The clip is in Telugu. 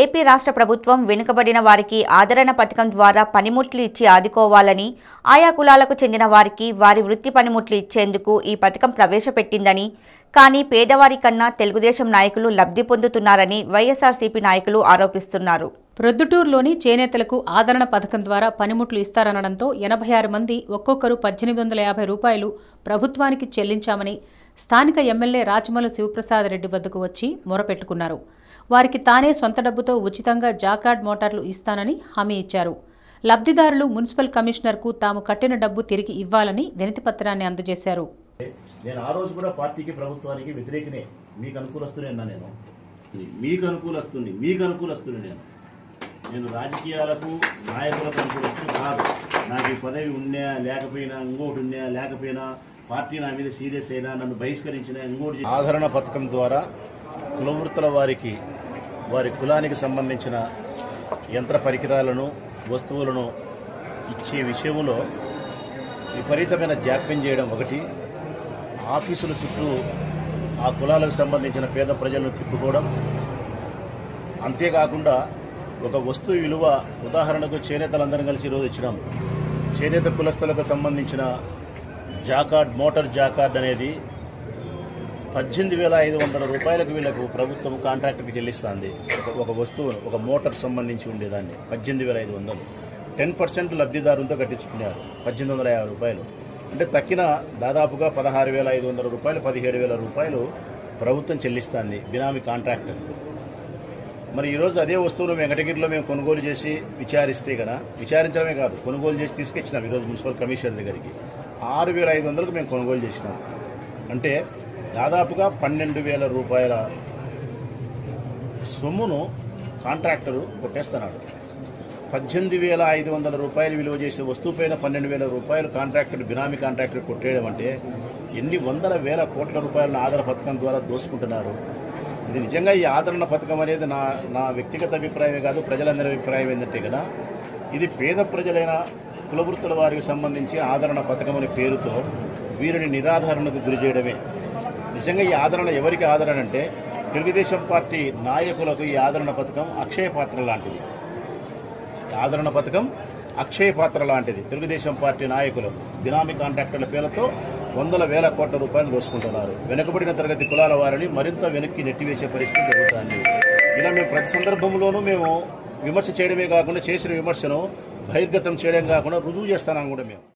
ఏపీ రాష్ట్ర ప్రభుత్వం వెనుకబడిన వారికి ఆదరణ పథకం ద్వారా పనిముట్లు ఇచ్చి ఆదుకోవాలని ఆయా కులాలకు చెందిన వారికి వారి వృత్తి పనిముట్లు ఇచ్చేందుకు ఈ పథకం ప్రవేశపెట్టిందని కానీ పేదవారి కన్నా తెలుగుదేశం నాయకులు లబ్ధి పొందుతున్నారని వైఎస్ఆర్సీపీ నాయకులు ఆరోపిస్తున్నారు. ప్రొద్దుటూరులోని చేనేతలకు ఆదరణ పథకం ద్వారా పనిముట్లు ఇస్తారనడంతో ఎనభై ఆరు మంది ఒక్కొక్కరు పద్దెనిమిది వందల యాభై రూపాయలు ప్రభుత్వానికి చెల్లించామని స్థానిక ఎమ్మెల్యే రాచమల్లు శివప్రసాద్ రెడ్డి వద్దకు వచ్చి మొరపెట్టుకున్నారు. వారికి తానే సొంత డబ్బుతో ఉచితంగా జాకార్డ్ మోటార్లు ఇస్తానని హామీ ఇచ్చారు. లబ్ధిదారులు మున్సిపల్ కమిషనర్కు తాము కట్టిన డబ్బు తిరిగి ఇవ్వాలని వినతిపత్రాన్ని అందజేశారు. నేను ఆ రోజు కూడా పార్టీకి ప్రభుత్వానికి వ్యతిరేకనే మీకు అనుకూలస్తునే అన్నా నేను. మీకు అనుకూలస్తుంది మీకు అనుకూలస్తుంది నేను. నేను రాజకీయాలకు నాయకులకు అనుకూలస్తుంది కాదు. నాకు ఈ పదవి ఉన్నా లేకపోయినా ఇంకోటి ఉన్నా లేకపోయినా పార్టీ నా మీద సీరియస్ అయినా నన్ను బహిష్కరించిన ఇంకోటి ఆదరణ పథకం ద్వారా కులవృత్తుల వారికి వారి కులానికి సంబంధించిన యంత్ర పరికరాలను వస్తువులను ఇచ్చే విషయంలో విపరీతమైన జాప్యం చేయడం ఒకటి. ఆఫీసుల చుట్టూ ఆ కులాలకు సంబంధించిన పేద ప్రజలను తిప్పుకోవడం. అంతేకాకుండా ఒక వస్తువు విలువ ఉదాహరణకు చేనేతలందరం కలిసి ఈరోజు ఇచ్చినాం. చేనేత కులస్తులకు సంబంధించిన జాకార్డ్ మోటార్ జాకార్డ్ అనేది పద్దెనిమిది వేల ఐదు వందల రూపాయలకు వీళ్ళకు ప్రభుత్వం కాంట్రాక్ట్కి చెల్లిస్తుంది. ఒక- వస్తువును వస్తువు ఒక మోటార్ సంబంధించి ఉండేదాన్ని. పద్దెనిమిది వేల ఐదు వందలు. టెన్ పర్సెంట్ లబ్ధిదారులతో కట్టించుకున్నారు. పద్దెనిమిది వందల యాభై రూపాయలు. అంటే తక్కిన దాదాపుగా పదహారు వేల ఐదు వందల రూపాయలు పదిహేడు వేల రూపాయలు ప్రభుత్వం చెల్లిస్తుంది బినామీ కాంట్రాక్టర్. మరి ఈరోజు అదే వస్తువులు వెంకటగిరిలో మేము కొనుగోలు చేసి విచారిస్తే కదా విచారించడమే కాదు కొనుగోలు చేసి తీసుకొచ్చినాం ఈరోజు మున్సిపల్ కమిషనర్ దగ్గరికి. ఆరు వేల ఐదు వందలకు మేము కొనుగోలు చేసినాం. అంటే దాదాపుగా పన్నెండు వేల రూపాయల సొమ్మును కాంట్రాక్టరు కొట్టేస్తున్నాడు. పద్దెనిమిది వేల ఐదు వందల రూపాయలు విలువ చేసే వస్తువు పైన పన్నెండు వేల రూపాయలు కాంట్రాక్టర్ బినామీ కాంట్రాక్టర్ కొట్టేయడం అంటే ఎన్ని వందల వేల కోట్ల రూపాయలను ఆదరణ పథకం ద్వారా దోసుకుంటున్నారు. ఇది నిజంగా ఈ ఆదరణ పథకం అనేది నా నా వ్యక్తిగత అభిప్రాయమే కాదు ప్రజలందరి అభిప్రాయం ఏంటంటే కదా ఇది పేద ప్రజలైన కులవృత్తుల వారికి సంబంధించి ఆదరణ పథకం అనే పేరుతో వీరిని నిరాధారణకు గురి చేయడమే నిజంగా ఈ ఆదరణ ఎవరికి ఆదరణ అంటే తెలుగుదేశం పార్టీ నాయకులకు ఈ ఆదరణ పథకం అక్షయ పాత్ర లాంటిది. ఆదరణ పథకం అక్షయ పాత్ర లాంటిది తెలుగుదేశం పార్టీ నాయకులు బినామీ కాంట్రాక్టర్ల పేరుతో వందల వేల కోట్ల రూపాయలు దోసుకుంటున్నారు. వెనుకబడిన తరగతి కులాల వారిని మరింత వెనక్కి నెట్టివేసే పరిస్థితి జరుగుతుంది. ఇలా మేము ప్రతి సందర్భంలోనూ మేము విమర్శ చేయడమే కాకుండా చేసిన విమర్శను బహిర్గతం చేయడం కాకుండా రుజువు చేస్తానని కూడా మేము.